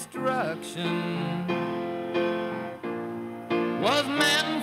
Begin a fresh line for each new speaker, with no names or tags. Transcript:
Destruction was meant